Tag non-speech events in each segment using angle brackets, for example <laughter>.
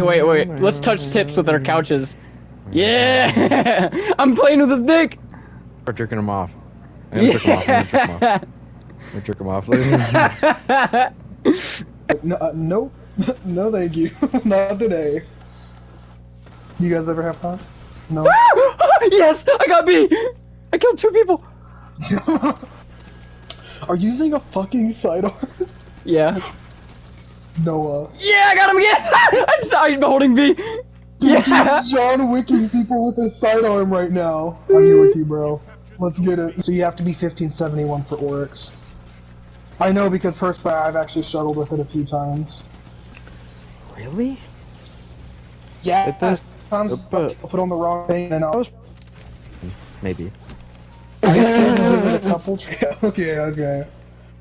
Wait, wait. Let's touch tips with our couches. Yeah! <laughs> I'm playing with his dick! Start jerking him off. I'm gonna jerk him off. I'm gonna jerk him off. I'm gonna jerk him off. Let No, uh, nope. <laughs> no, thank you. <laughs> Not today. You guys ever have fun? No. yes! I got B! I killed two people! Are you using a fucking sidearm? Yeah. Noah. Yeah, I got him again! <laughs> I'm sorry, I'm holding B! Dude, Yeah! he's <laughs> John Wicking people with his sidearm right now. I'm here with you, bro. Let's get it. So you have to be 1571 for Oryx. I know because personally I've actually struggled with it a few times. Really? Yeah, It does- sometimes but- I'll put on the wrong thing and I'll Maybe. I guess I <laughs> a couple. Okay, okay.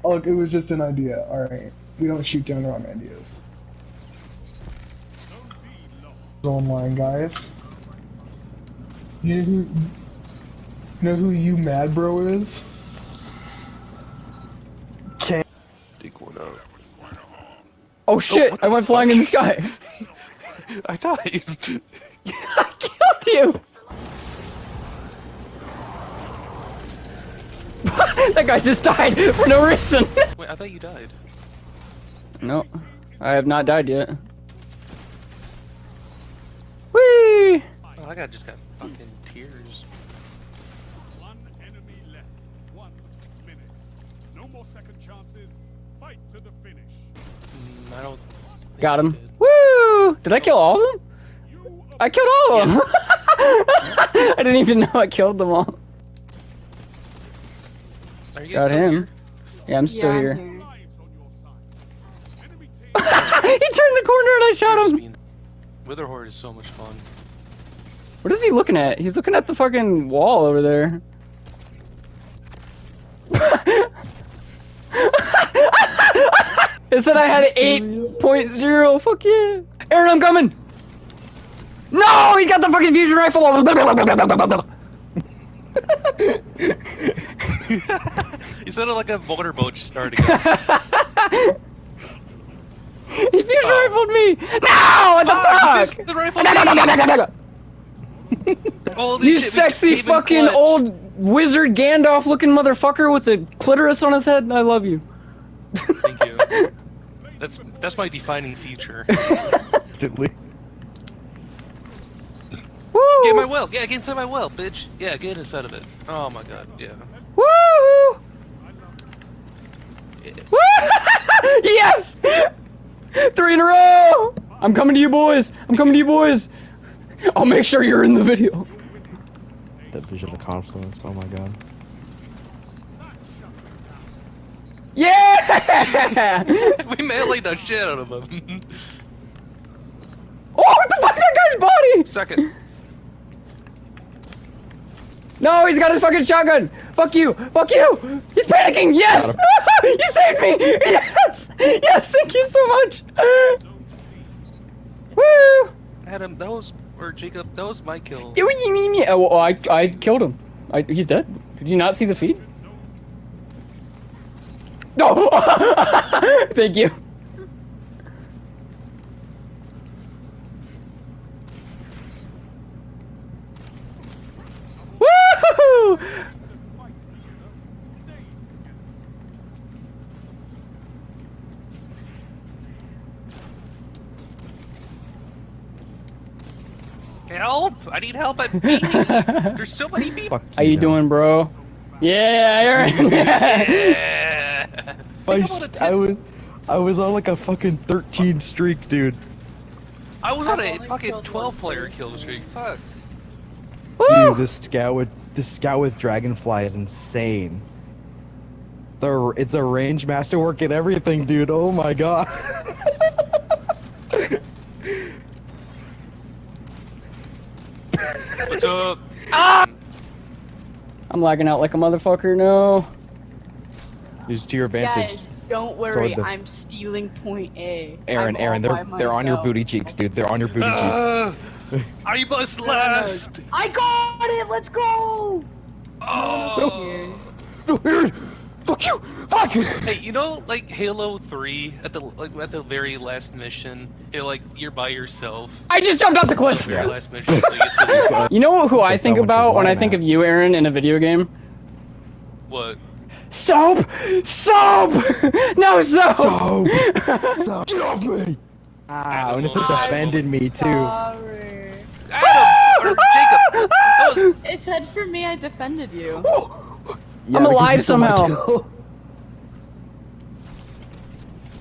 Look, it was just an idea. All right, we don't shoot down wrong ideas. Oh Online guys. You know who? You know who you mad bro is? Okay. Dig one out. Oh, oh shit! what I went flying in the sky! <laughs> I died. <laughs> I killed you! <laughs> that guy just died for no reason! Wait, I thought you died. No, I have not died yet. Whee! Oh, I got just got fucking tears. One enemy left. One minute. No more second chances. Fight to the finish. Mm, I don't. think Got him. did. Woo! Did I kill all of them? I killed all of them! <laughs> I didn't even know I killed them all. Are you Got still him. here? Yeah, I'm still Yeah, here. I'm here. He turned the corner and I shot him! Speed. Witherhoard is so much fun. What is he looking at? He's looking at the fucking wall over there. <laughs> it said I had 8.0. Fuck yeah. Aaron, I'm coming. No, he's got the fucking fusion rifle. <laughs> <laughs> you sounded like a motorboat starting up. He oh. fusion rifled me. No, what the ah, Fuck, you fuck? fusion rifled No, no, no, no, no, no, no. Holy You shit, sexy fucking clutch. old wizard Gandalf looking motherfucker with the clitoris on his head. I love you. Thank you. <laughs> That's that's my defining feature. <laughs> Instantly. Woo! Get my well. Yeah, get inside my well, bitch. Yeah, get inside of it. Oh my god. Yeah. Woo! Yeah. Woo! <laughs> yes! <laughs> Three in a row! I'm coming to you boys! I'm coming to you boys! I'll make sure you're in the video. That vision of confluence. Oh my god. Yeah! <laughs> <laughs> we meleeed the shit out of him. oh, what the fuck? That guy's body! Second. No, he's got his fucking shotgun! Fuck you! Fuck you! He's panicking! Yes! <laughs> you saved me! Yes! Yes, thank you so much! Woo! Adam, those was or Jacob, those was my kill. Yeah, what you mean? Yeah, well, I, I killed him. I, he's dead. Did you not see the feed? No! <laughs> Thank you. Woo! Help! I need help at <laughs> B. There's so many people. Fuck How you man. doing, bro? Yeah, Aaron. <laughs> Yeah. I, Think about I was, I was on like a fucking 13 streak, dude. I was on a fucking 12 player kill streak. Fuck. Woo! Dude, this scout with this scout with dragonfly is insane. The it's a range masterwork and everything, dude. Oh my god. <laughs> What's up? Ah! I'm lagging out like a motherfucker. No. Use to your advantage. Guys, don't worry, the- I'm stealing point A. Aaron, I'm Aaron, they're they're on your booty cheeks, dude. They're on your booty cheeks. Uh, I must last. I got it! Let's go! Oh. Here. No, Aaron! Fuck you! Fuck! Hey, you know, like Halo 3 at the like at the very last mission, it like you're by yourself. I just jumped off the cliff. Very last mission. like, <laughs> You know who I think about when I think of you, Aaron, in a video game? what? Soap! Soap! <laughs> No soap! Soap! So, get off me! Ow, and it's I will- defended me too. Sorry. Adam or Jacob. That was It said for me I defended you. Oh, Yeah, I'm alive <laughs> you stole my somehow.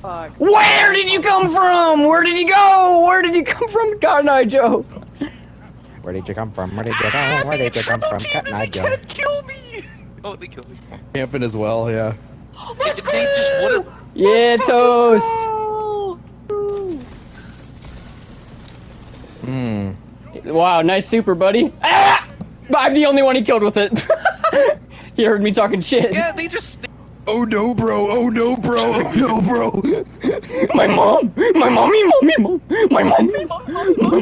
Fuck. Where did you come from? Where did you go? Where did you come from, Cotton Eye Joe? Where did you come from? Where did you go? Where did you come from? Cut my Joe. can't kill me. Oh, they killed me. Camping as well, yeah. Let's They just wouldn't. Yeah, toast. Hmm. Wow, nice super, buddy. Ah! But I'm the only one he killed with it. <laughs> he heard me talking shit. Yeah, they just. Oh no, bro! Oh no, bro! Oh no, bro! <laughs> My mom, my mommy, mommy, mom, my mommy,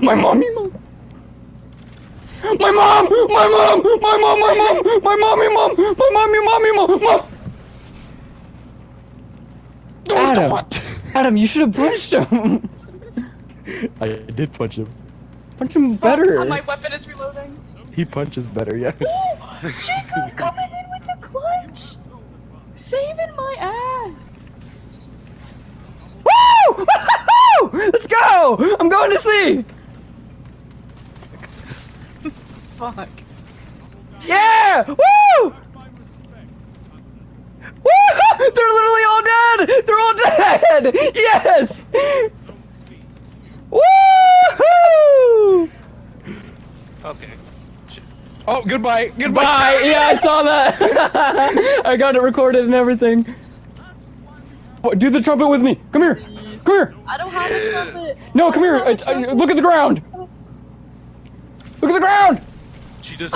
my mommy, mom. My mom, my mom, my mom, my mom, my mommy, mom, my mommy, mommy, mom, mom. Adam, What? Adam, you should have punched him. <laughs> I did punch him. Punch him Fuck, better. My weapon is reloading. He punches better, yeah. Jacob coming in with the clutch! Saving my ass! Woo! Woo! <laughs> Let's go! I'm going to see. Fuck. Yeah! Woo! Woo! <laughs> They're literally all dead! They're all <laughs> dead! Yes! Woo! Okay. Shit. Oh, goodbye! Bye! Goodbye! Yeah, I saw that! <laughs> I got it recorded and everything. What, Do the trumpet with me! Come here! Come here! I don't have a trumpet. No, come here! I Uh, don't have a look at the ground! Look at the ground! She just.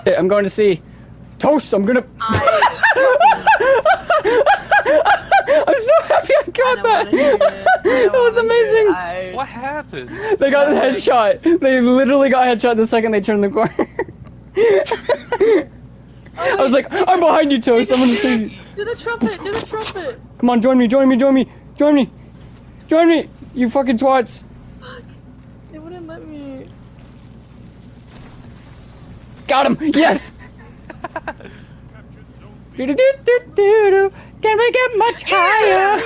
Okay, I'm going to see. Toast, I'm gonna. <laughs> <laughs> I'm so happy I got I don't that. hear it. I <laughs> that don't was wanna hear it. amazing. I- What happened? They got the headshot. They literally got headshot the second they turned the corner. <laughs> I was like, I'm behind you, Toast. I'm gonna see you. Do the trumpet! Do the trumpet! Come on, join me, join me, join me, join me, join me, you fucking twats. Fuck! It wouldn't let me. Got him. Yes. Do do do do do do. Can we get much higher?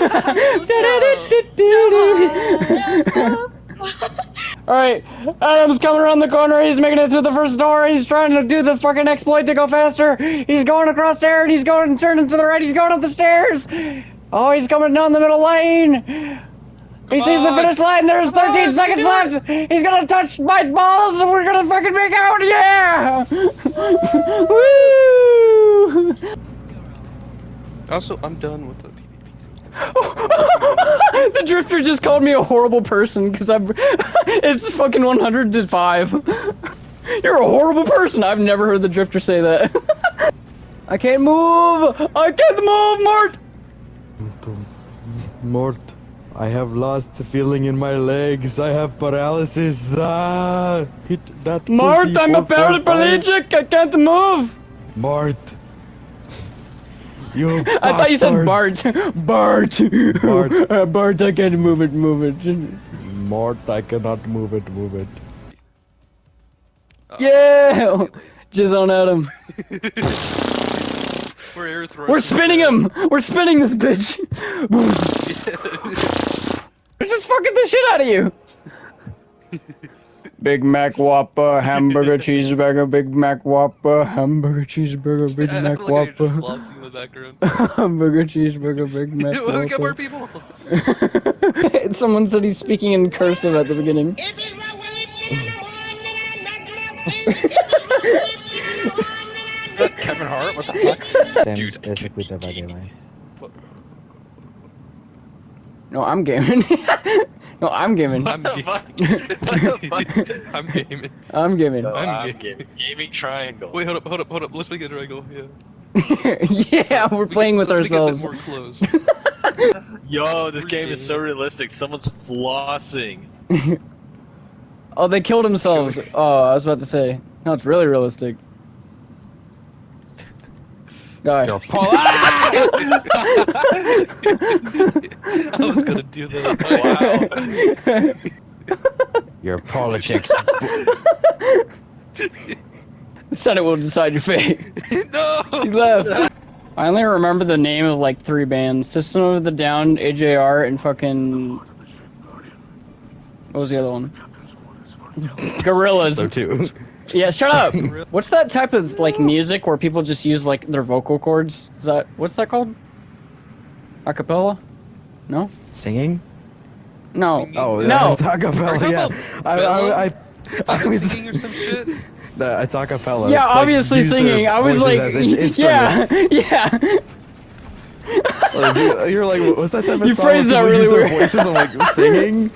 <laughs> <laughs> <laughs> All right, Adam's coming around the corner. He's making it to the first door. He's trying to do the fucking exploit to go faster. He's going across there and he's going and turning to the right. He's going up the stairs. Oh, he's coming down the middle lane. He sees the finish line. There's Come 13 on, seconds do it. left. He's gonna touch my balls and we're gonna fucking make out. Yeah! Woo! Also, I'm done with the PvP. <laughs> the drifter just called me a horrible person because I'm. <laughs> it's fucking 100 to 5. <laughs> You're a horrible person. I've never heard the drifter say that. I can't move. I can't move, Mart. Mort, I have lost the feeling in my legs. I have paralysis. Ah, hit that Mart, pussy I'm a four, four, five. paraplegic. I can't move. Mart. You <laughs> I thought you said bastard. Bart. <laughs> Bart. Bart. <laughs> Uh, Bart, I can't move it, move it. Mort, I cannot move it, move it. Yeah! Jizz on Adam. We're air. We're spinning him! We're spinning this bitch! We're just fucking the shit out of you! Big Mac Whopper, hamburger cheeseburger, Big Mac Whopper, hamburger cheeseburger, Big Mac Look at you just Whopper, in the background. hamburger cheeseburger, Big Mac Look at more Whopper. people. Someone said he's speaking in cursive at the beginning. Is that Kevin Hart? What the fuck? Sam Dude, basically Dead by Daylight. No, I'm gaming. No, I'm gaming. I'm What ga- fuck? What the fuck? <laughs> I'm gaming. I'm gaming. No, I'm I'm ga- gaming. Gaming triangle. Wait, hold up, hold up, hold up. Let's make it a triangle. Yeah. <laughs> yeah, we're We playing can- with let's ourselves. Make it a bit more close. <laughs> Yo, this game is so realistic. Someone's flossing. oh, they killed themselves. Oh, I was about to say. No, it's really realistic. guy. You're Paul. Ah! I was gonna do that. Wow. Your politics. The Senate will decide your fate. no. He left. I only remember the name of like three bands: System of the Down, AJR, and fucking. What was the other one? Gorillaz. so too. Yeah, shut up. <laughs> What's that type of like music where people just use like their vocal cords? Is that what's that called? Acapella? No. Singing? No. Singing? Oh, No. It's acapella. Yeah. I, I, I, I was. singing or some shit. <laughs> No, it's acapella. Yeah, Like, obviously singing. I was like, <laughs> yeah, yeah. Like, you- you're like, what's that type of You song where phrased that really use their weird. voices? I'm like, singing?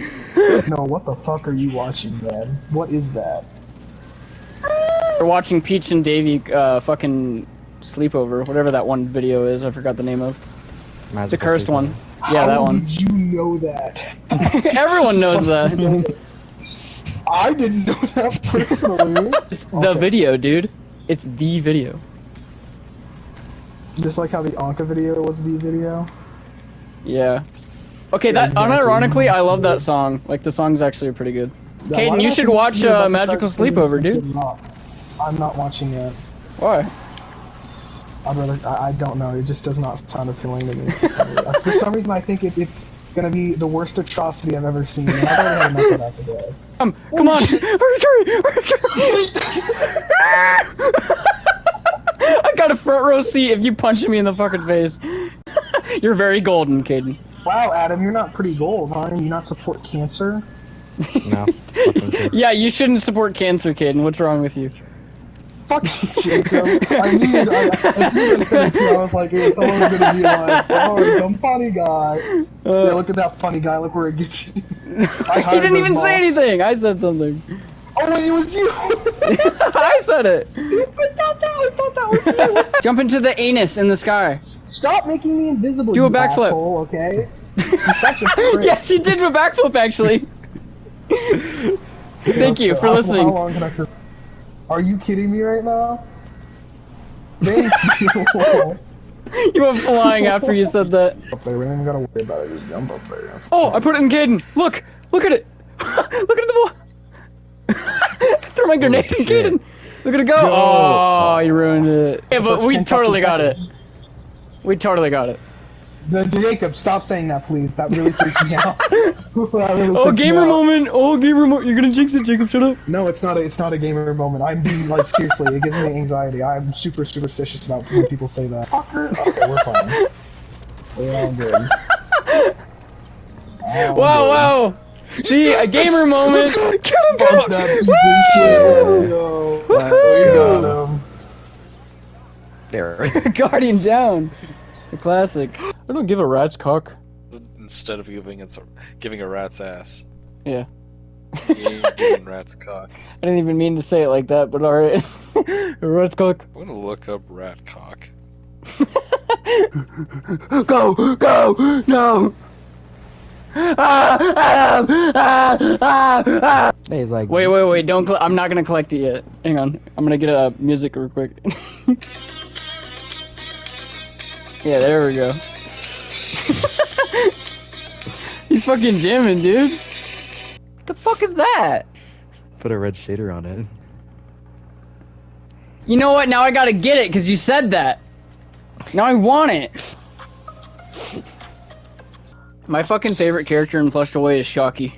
No, what the fuck are you watching, man? What is that? We're watching Peach and Davy uh, fucking sleepover, whatever that one video is. I forgot the name of. The cursed Sleep. one. Yeah, How that one. did you know that? <laughs> <laughs> Everyone knows that. I didn't know that personally. It's <laughs> the video, dude. It's the video. Just like how the Anka video was the video. Yeah. Okay, Yeah, that exactly. unironically, I love that song. Like the song's actually are pretty good. Caden, you should watch you were about uh, Magical Sleepover, dude. I'm not watching it. Why? I'd rather. I, I don't know. It just does not sound appealing to me. For some reason, <laughs> for some reason I think it, it's gonna be the worst atrocity I've ever seen. I've already had enough of that today. Come, come on. <laughs> <laughs> I got a front row seat if you punch me in the fucking face. You're very golden, Caden. Wow, Adam, you're not pretty gold, huh? You not support cancer? No. <laughs> Yeah, you shouldn't support cancer, Caden. What's wrong with you? Fuck you, <laughs> Jacob. I knew. I, as soon as I said it, I was like, hey, someone's gonna be like, <laughs> oh, some funny guy. yeah, Uh, look at that funny guy. Look where it gets you. he didn't those even say anything. I said something. Oh wait, it was you. I said it. I thought that. I thought that was you. Jump into the anus in the sky. Stop making me invisible. Do a backflip. asshole, okay? You're such a prick. yes, you did a backflip actually. Thank you for How- listening. How long can I sur- Are you kidding me right now? Thank <laughs> you. You went flying after you said that. up there, we gotta worry about it. Just jump up there. That's Oh, fine. I put it in Caden. Look, look at it. <laughs> look at the ball. <laughs> Throw my grenade in shit. Caden. Look at it go. Yo. Oh, you ruined it. Yeah, but we totally got fucking it. We totally got it. The, Jacob, stop saying that, please. That really freaks me out. <laughs> that really Oh, gamer out. moment. Oh, gamer moment. You're gonna jinx it, Jacob. Shut up. No, it's not. A, it's not a gamer moment. I'm being like seriously. It gives me anxiety. I'm super superstitious about when people say that. Fucker. Okay, we're fine. We're all good. <laughs> All Wow, good. wow. See, a gamer moment. Kill him, kill Fuck him. that piece of shit. Let's go. We got him. There. <laughs> Guardian down. The classic. I don't give a rat's cock. Instead of giving it, giving a rat's ass. Yeah. You ain't giving <laughs> rats cocks. I didn't even mean to say it like that, but alright. <laughs> rat's cock. I'm gonna look up rat cock. <laughs> Go, go, no. Ah, ah, ah, ah, ah. He's like, Wait, wait, wait! Don't. Cl- I'm not gonna collect it yet. Hang on. I'm gonna get a uh, music real quick. yeah, there we go. <laughs> He's fucking jamming, dude. What the fuck is that? Put a red shader on it. You know what? Now I gotta get it because you said that. Now I want it. My fucking favorite character in Flushed Away is Shocky.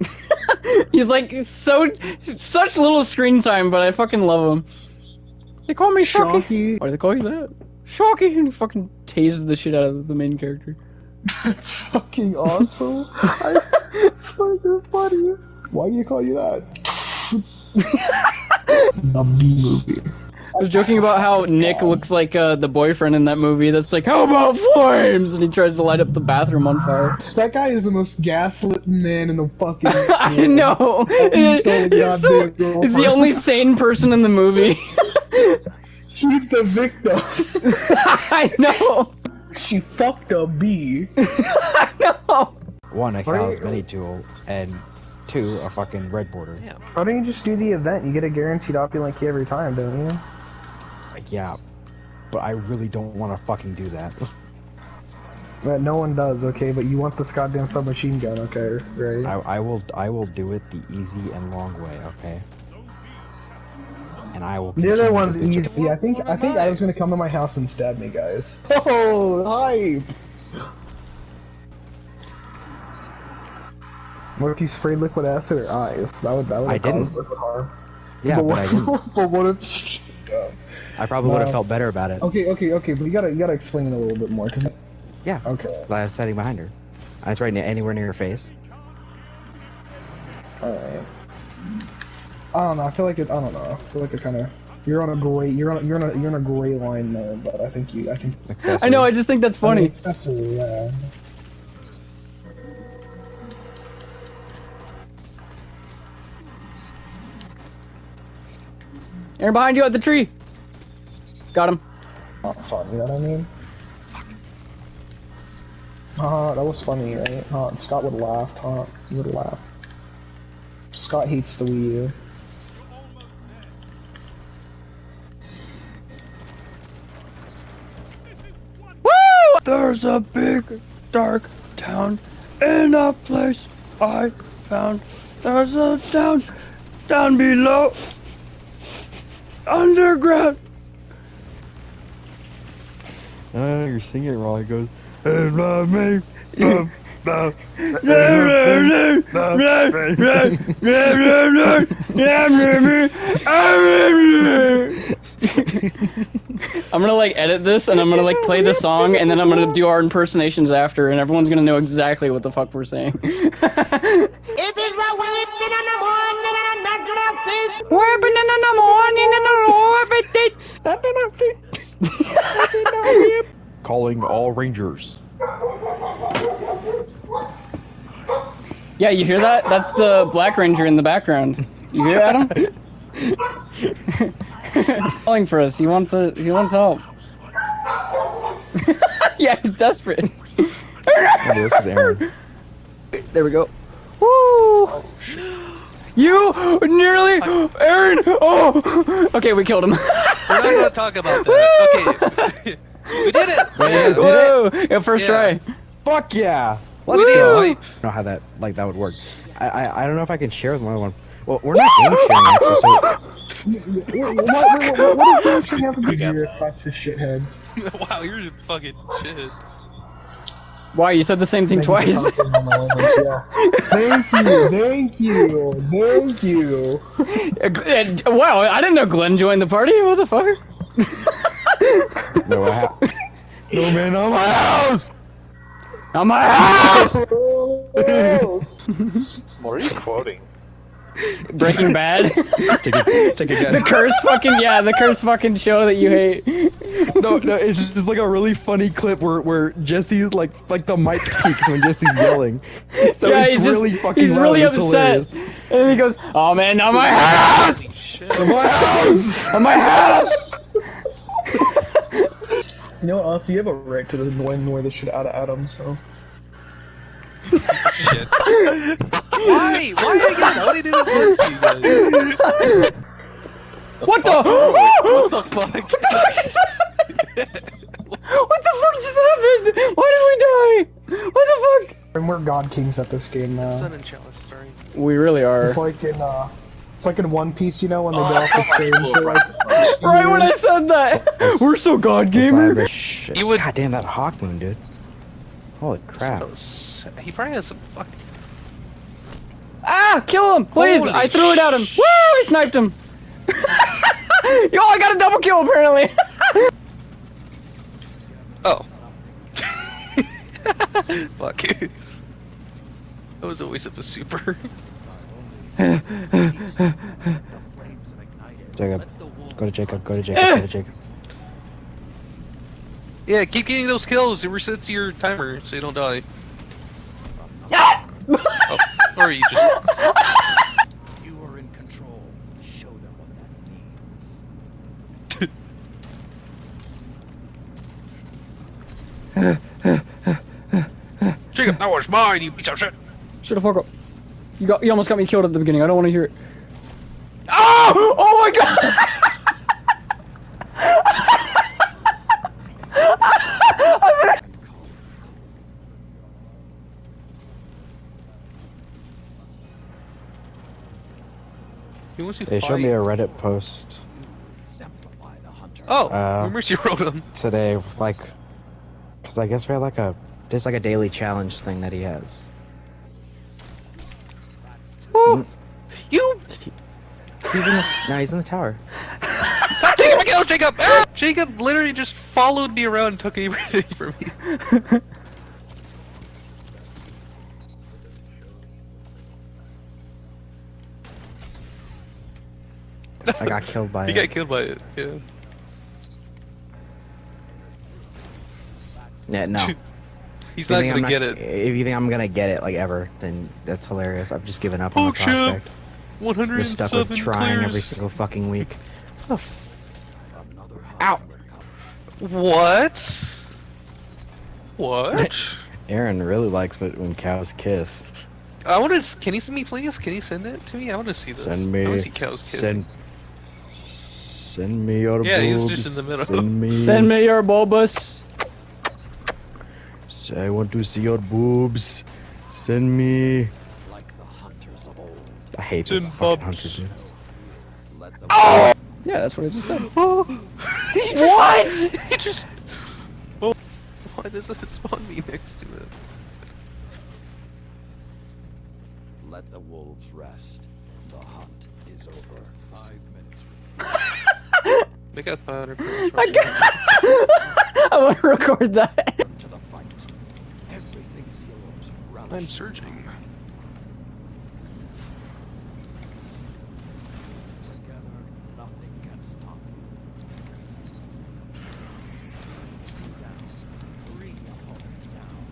<laughs> He's like so such little screen time, but I fucking love him. They call me Shocky. Shocky. Why do they call you that? Shocky, and fucking tases the shit out of the main character. That's fucking awesome. I, it's fucking funny. Why do you call you that? <laughs> the B movie. I was joking about how Nick looks like uh, the boyfriend in that movie. That's like, how about flames? And he tries to light up the bathroom on fire. That guy is the most gaslit man in the fucking. <laughs> I know. He's so He's, so- goddamn he's the only sane person in the movie. <laughs> She's the victim. <laughs> I know. she fucked a bee. <laughs> I know. One, a Right. Calus Mini-Tool, and two, a fucking red border. Yeah. Why don't you just do the event? You get a guaranteed opulent key every time, don't you? Like, yeah. but I really don't want to fucking do that. That no one does, okay? But you want this goddamn submachine gun, okay? Right? I, I will I will do it the easy and long way, okay? And I will. The other one's easy. I think I think Adam's gonna come to my house and stab me, guys. <laughs> Oh, hype! What if you sprayed liquid acid in her eyes? That would that would I have caused didn't. liquid harm. Yeah, but <laughs> but what, I didn't. but what if? <laughs> I probably would have No. felt better about it. Okay, okay, okay, but you gotta you gotta explain it a little bit more. 'cause- Yeah. okay, I was sitting behind her. And it's right anywhere near her face. all right. I don't know. I feel like it. I don't know. I feel like it kind of. You're on a gray. You're on. You're on a. You're on a gray line there, but I think you. I think. I know. I just think that's I mean, funny. accessory, yeah. Aaron behind you at the tree. Got him. Not fun, you know what I mean? Uh, that was funny, right? Huh? Scott would have laughed, huh? He would have laughed. Scott hates the Wii U. There's a big dark town in a place I found. There's a town down below. Underground. Oh, you're singing wrong. It goes. It's not me. Um, no. I'm gonna like edit this and I'm gonna like play the song and then I'm gonna do our impersonations after and everyone's gonna know exactly what the fuck we're saying. If it's right whipping in the morning and a natural thing. Weapon in the morning and the. <laughs> Calling all rangers. Yeah, you hear that? That's the Black Ranger in the background. You hear Adam? <laughs> <laughs> calling for us. He wants a he wants help. <laughs> yeah, he's desperate. Okay, this is Aaron. There we go. Woo! You nearly, Aaron. Oh, okay, we killed him. We're not gonna talk about that. Okay. <laughs> we did it! Wait, you guys did it? Whoa! Yeah, first Yeah. try. Fuck yeah! Let's go. I don't know how that like that would work. I, I I don't know if I can share with my other one. Well, we're not game sharing actually, so What, what, what, what, what does this have to do? You're such a shithead. wow, you're a fucking shit. Why you said the same thing Thank twice? for helping on my language, yeah. <laughs> Thank you, thank you, thank you. Uh, wow, I didn't know Glenn joined the party. What the fuck? no, I ha- no man on my house. On my house. What are you quoting? Breaking <laughs> Bad. Take a take a the curse fucking yeah, the curse fucking show that you hate. No, no, it's just like a really funny clip where where Jesse like like the mic peaks when Jesse's yelling. So yeah, it's he's just, really fucking he's loud. really it's upset, hilarious. and then he goes, "Oh man, on my house, shit. On my house. on my house." You know what, honestly, you have a right to annoy, annoy the shit out of Adam, so. shit. Why? Why again? I already did it once, you guys. What the? What the fuck? what the fuck just happened? Why did we die? What the fuck? And we're god kings at this game now. Sun and chalice, sorry. We really are. It's like in, uh, it's like in One Piece, you know, when they Oh, go off the I chain know. <laughs> Right when I said that, we're so god It's not gamer. very- <laughs> Shit. You would- God damn that Hawkmoon, dude. Holy crap. That was- He probably has some fuck. Ah, kill him, please! Holy I threw it at him. Woo! I sniped him. <laughs> Yo, I got a double kill apparently. <laughs> Oh. <laughs> Fuck. that was a waste of a super. Jacob. Go to Jacob, go to Jacob, go to Jacob. yeah, keep getting those kills. It resets your timer so you don't die. Ah! Oh, or you just. <laughs> You are in control. Show them what that means. Jacob, that was mine, you piece of shit. Shut the fuck up. You got, you almost got me killed at the beginning. I don't want to hear it. Oh! Oh my god! <laughs> He wants to They fight. showed me a Reddit post Exemplify the hunter. Oh, Uh, rumors you wrote him. today, like, cause I guess we had like a there's like a daily challenge thing that he has. You He's in the no, he's in the tower. stop taking my kills, Jacob! Ah! Jacob literally just followed me around and took everything from me. <laughs> I got killed by <laughs> He it. got killed by it. Yeah. Yeah, no. <laughs> He's not gonna I'm get it. If you think I'm gonna get it like ever, then that's hilarious. I've just given up on the prospect. champ! You're stuck with 107 trying every single fucking week. What the Ow. What? What? <laughs> Aaron really likes it when cows kiss. I want to. Can you send me, please? Can you send it to me? I want to see this. Send me. I want to see cows kiss. Send. Send me your Yeah, he's boobs. just in the middle. Send me. Send me your bulbous. I want to see your boobs. Send me. Like the hunters of old. I hate this Send fucking bubs. hunter dude. Oh! Yeah, that's what I just said. <laughs> what? he just. Oh, why does it spawn me next to it? let the wolves rest. The hunt is over. Five minutes <laughs> Make out powder. I, got... <laughs> I want to record that. to the fight. Everything is yours. Relish I'm this surging. time. Together, nothing can stop you. Two down. Three opponents down.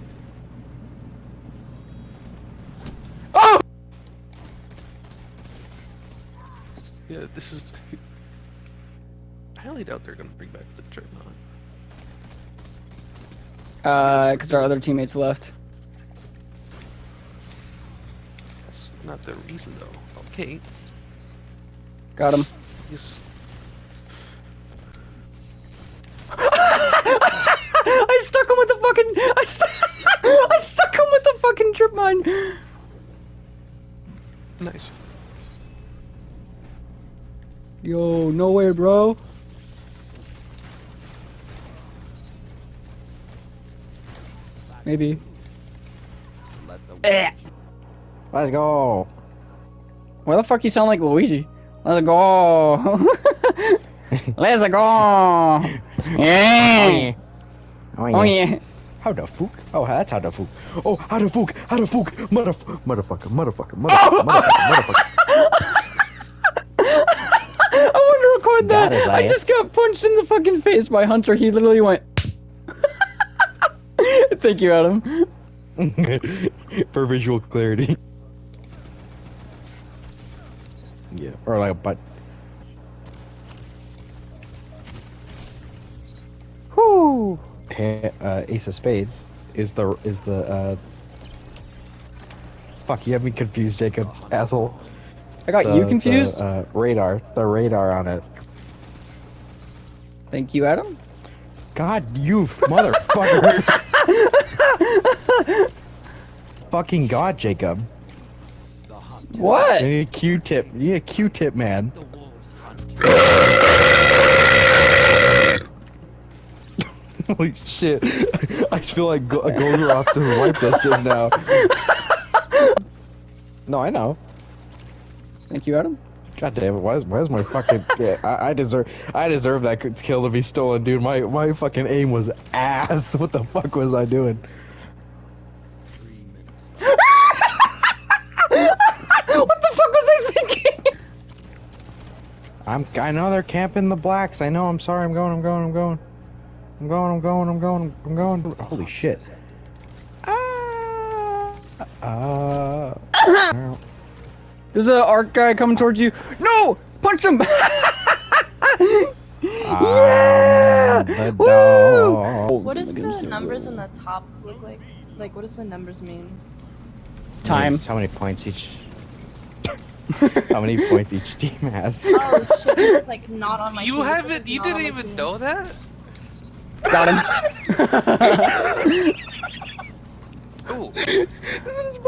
Oh! Yeah, this is. I highly doubt they're gonna bring back the dreadnought. Uh, because our other teammates left. That's not the reason though. Okay, Got him. he's. <laughs> I stuck him with the fucking. I, stu- <laughs> I stuck him with the fucking trip mine. Nice. Yo, no way, bro. Maybe. Let the Eh. Let's go. Why the fuck you sound like Luigi? Let's go. <laughs> Let's go. <laughs> Yeah. Oh Oh yeah. How the fuck? Oh, that's how the fuck. Oh, how the fuck? How the fuck? Motherfucker, motherfucker, motherfucker, motherfucker, motherfucker, motherfucker. <laughs> I want to record that. That is I just got punched in the fucking face by Hunter. He literally went. Thank you, Adam. <laughs> For visual clarity. Yeah, or like a butt. Whoo. Uh, Ace of Spades is the is the uh. Fuck, you have me confused, Jacob, asshole. I got The- you confused. The, uh, radar, the radar on it. Thank you, Adam. God, you <laughs> motherfucker! <laughs> Fucking God, Jacob. What? You need a Q-tip. You need a Q-tip, man. The wolves hunt. Holy shit! I just feel like Go- Golgoroth just wiped us just now. No, I know. Thank you, Adam. God damn it! Why is, why is my fucking? <laughs> Yeah, I, I deserve. I deserve that kill to be stolen, dude. My my fucking aim was ass. <laughs> What the fuck was I doing? I'm. I know they're camping the blacks. I know. I'm sorry. I'm going. I'm going. I'm going. I'm going. I'm going. I'm going. I'm going. Holy shit. Ah. Uh. <laughs> There's a arc guy coming towards you. No! Punch him! <laughs> yeah! the Woo! dog. What does the numbers on the top look like? Like, what does the numbers mean? Time. How many points each? <laughs> how many points each team has? Oh shit, this is like not on my you team. Haven't. You didn't even team. know that. Got him. <laughs> Oh, <laughs> This is